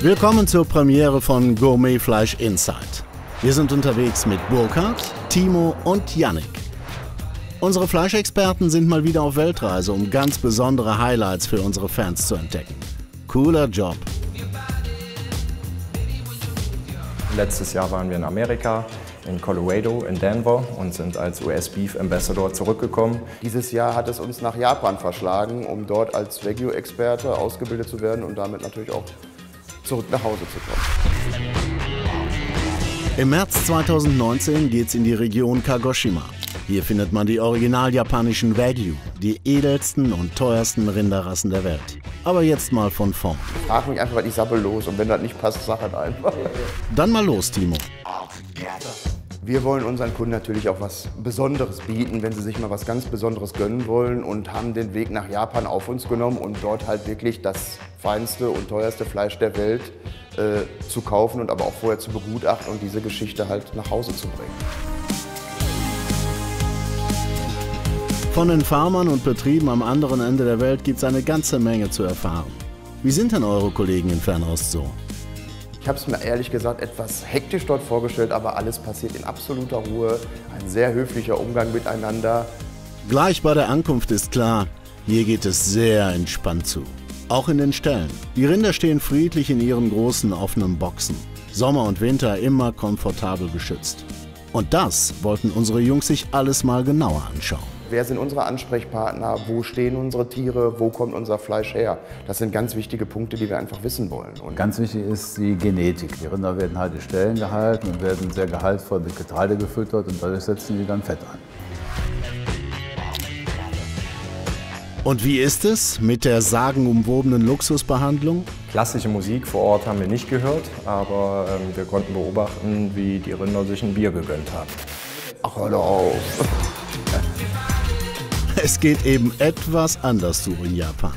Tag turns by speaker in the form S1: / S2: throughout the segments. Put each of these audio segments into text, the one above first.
S1: Willkommen zur Premiere von Gourmet Fleisch Insight. Wir sind unterwegs mit Burkhard, Timo und Yannick. Unsere Fleischexperten sind mal wieder auf Weltreise, um ganz besondere Highlights für unsere Fans zu entdecken. Cooler Job.
S2: Letztes Jahr waren wir in Amerika, in Colorado, in Denver und sind als US Beef Ambassador zurückgekommen.
S3: Dieses Jahr hat es uns nach Japan verschlagen, um dort als Wagyu-Experte ausgebildet zu werden und damit natürlich auch zurück nach Hause zu kommen.
S1: Im März 2019 geht's in die Region Kagoshima. Hier findet man die original japanischen Wagyu, die edelsten und teuersten Rinderrassen der Welt. Aber jetzt mal von vorn.
S3: Frag mich einfach, was ich sabbel los und wenn das nicht passt, sag halt einfach.
S1: Dann mal los, Timo.
S3: Wir wollen unseren Kunden natürlich auch was Besonderes bieten, wenn sie sich mal was ganz Besonderes gönnen wollen und haben den Weg nach Japan auf uns genommen und dort halt wirklich das feinste und teuerste Fleisch der Welt äh, zu kaufen und aber auch vorher zu begutachten und diese Geschichte halt nach Hause zu bringen.
S1: Von den Farmern und Betrieben am anderen Ende der Welt gibt es eine ganze Menge zu erfahren. Wie sind denn eure Kollegen in Fernost so?
S3: Ich habe es mir ehrlich gesagt etwas hektisch dort vorgestellt, aber alles passiert in absoluter Ruhe. Ein sehr höflicher Umgang miteinander.
S1: Gleich bei der Ankunft ist klar, hier geht es sehr entspannt zu. Auch in den Ställen. Die Rinder stehen friedlich in ihren großen offenen Boxen. Sommer und Winter immer komfortabel geschützt. Und das wollten unsere Jungs sich alles mal genauer anschauen.
S3: Wer sind unsere Ansprechpartner? Wo stehen unsere Tiere? Wo kommt unser Fleisch her? Das sind ganz wichtige Punkte, die wir einfach wissen wollen.
S4: Und ganz wichtig ist die Genetik. Die Rinder werden halt in Ställen gehalten und werden sehr gehaltvoll mit Getreide gefüttert und dadurch setzen die dann Fett an.
S1: Und wie ist es mit der sagenumwobenen Luxusbehandlung?
S2: Klassische Musik vor Ort haben wir nicht gehört, aber ähm, wir konnten beobachten, wie die Rinder sich ein Bier gegönnt haben.
S3: Ach, hör auf.
S1: Es geht eben etwas anders zu in Japan.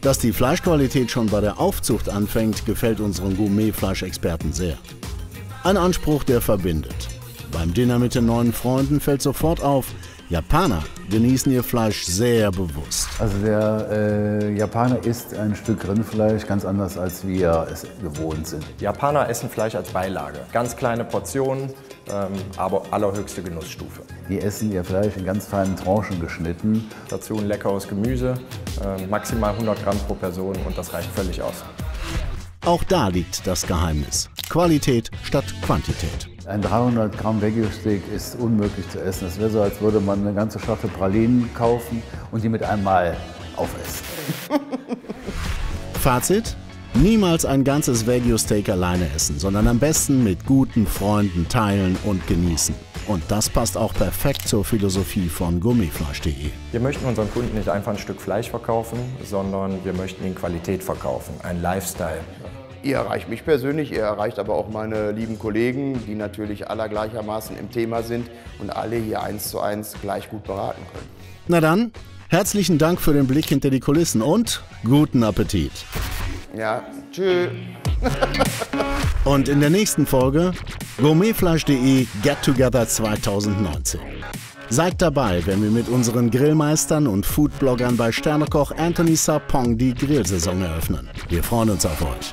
S1: Dass die Fleischqualität schon bei der Aufzucht anfängt, gefällt unseren Gourmet-Fleischexperten sehr. Ein Anspruch, der verbindet. Beim Dinner mit den neuen Freunden fällt sofort auf, Japaner genießen ihr Fleisch sehr bewusst.
S4: Also der äh, Japaner isst ein Stück Rindfleisch ganz anders, als wir es gewohnt sind.
S2: Japaner essen Fleisch als Beilage. Ganz kleine Portionen, ähm, aber allerhöchste Genussstufe.
S4: Die essen ihr Fleisch in ganz feinen Tranchen geschnitten.
S2: Dazu ein leckeres Gemüse, äh, maximal 100 Gramm pro Person und das reicht völlig aus.
S1: Auch da liegt das Geheimnis. Qualität statt Quantität.
S4: Ein 300 Gramm Wagyu-Steak ist unmöglich zu essen. Es wäre so, als würde man eine ganze Schachtel Pralinen kaufen und die mit einmal aufessen.
S1: Fazit? Niemals ein ganzes Wagyu-Steak alleine essen, sondern am besten mit guten Freunden teilen und genießen. Und das passt auch perfekt zur Philosophie von Gummifleisch.de.
S2: Wir möchten unseren Kunden nicht einfach ein Stück Fleisch verkaufen, sondern wir möchten ihnen Qualität verkaufen, ein Lifestyle.
S3: Ihr erreicht mich persönlich, ihr erreicht aber auch meine lieben Kollegen, die natürlich aller gleichermaßen im Thema sind und alle hier eins zu eins gleich gut beraten können.
S1: Na dann, herzlichen Dank für den Blick hinter die Kulissen und guten Appetit.
S3: Ja, tschüss.
S1: und in der nächsten Folge Gourmetfleisch.de Get Together 2019. Seid dabei, wenn wir mit unseren Grillmeistern und Foodbloggern bei Sternekoch Anthony Sapong die Grillsaison eröffnen. Wir freuen uns auf euch.